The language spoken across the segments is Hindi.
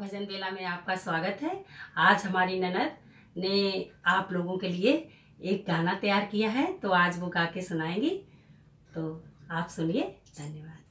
भजन बेला में आपका स्वागत है। आज हमारी ननद ने आप लोगों के लिए एक गाना तैयार किया है तो आज वो गा के सुनाएँगी। तो आप सुनिए, धन्यवाद।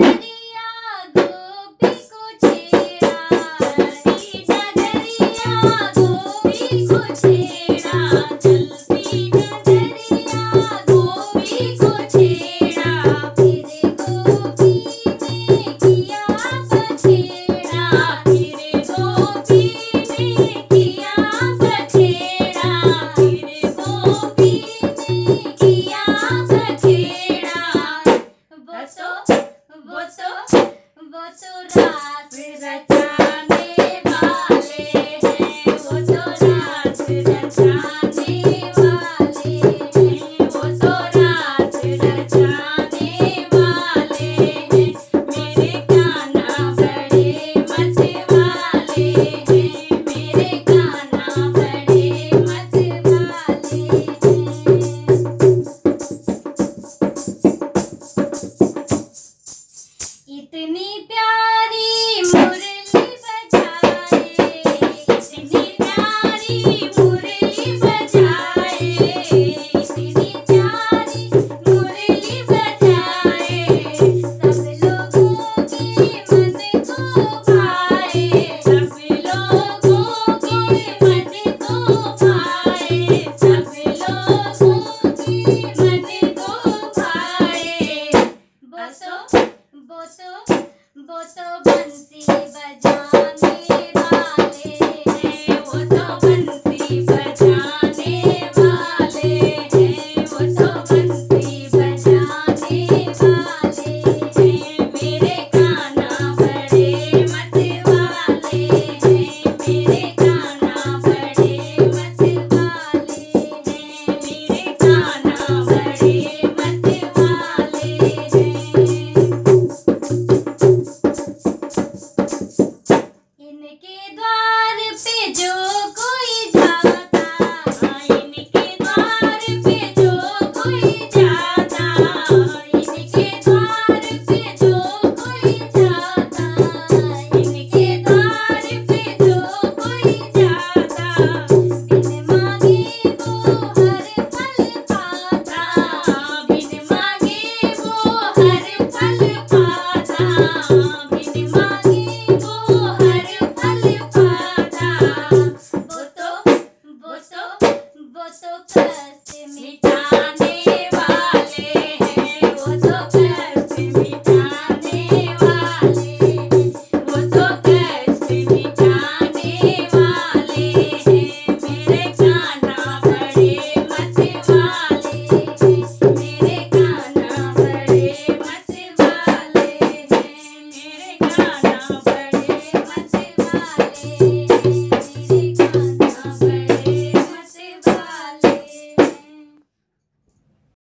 गलिया